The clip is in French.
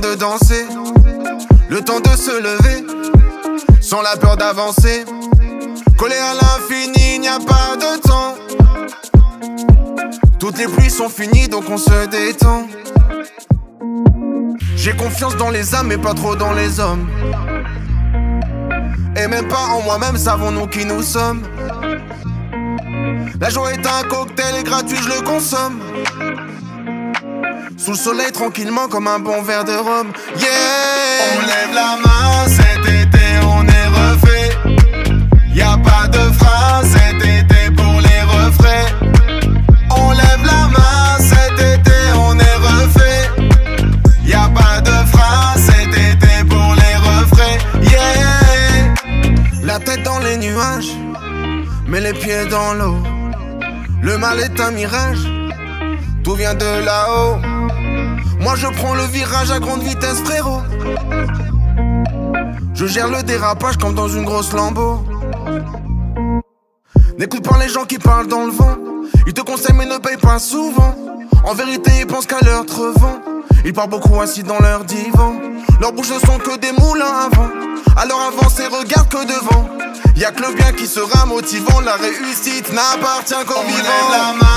temps de danser, le temps de se lever, sans la peur d'avancer. Collé à l'infini, il n'y a pas de temps. Toutes les pluies sont finies, donc on se détend. J'ai confiance dans les âmes et pas trop dans les hommes. Et même pas en moi-même, savons-nous qui nous sommes. La joie est un cocktail et gratuit, je le consomme. Sous le soleil, tranquillement, comme un bon verre de rhum. Yeah! On lève la main, cet été, on est refait. Y a pas de phrase, cet été pour les refrains. On lève la main, cet été, on est refait. Y a pas de phrase, cet été pour les refrains. Yeah! La tête dans les nuages, mais les pieds dans l'eau. Le mal est un mirage, tout vient de là-haut. Moi je prends le virage à grande vitesse, frérot. Je gère le dérapage comme dans une grosse lambeau. N'écoute pas les gens qui parlent dans le vent. Ils te conseillent mais ne payent pas souvent. En vérité, ils pensent qu'à leur trevant. Ils parlent beaucoup assis dans leur divan. Leurs bouches ne sont que des moulins à vent. Alors avance et regarde que devant. Y'a que le bien qui sera motivant. La réussite n'appartient qu'aux vivants.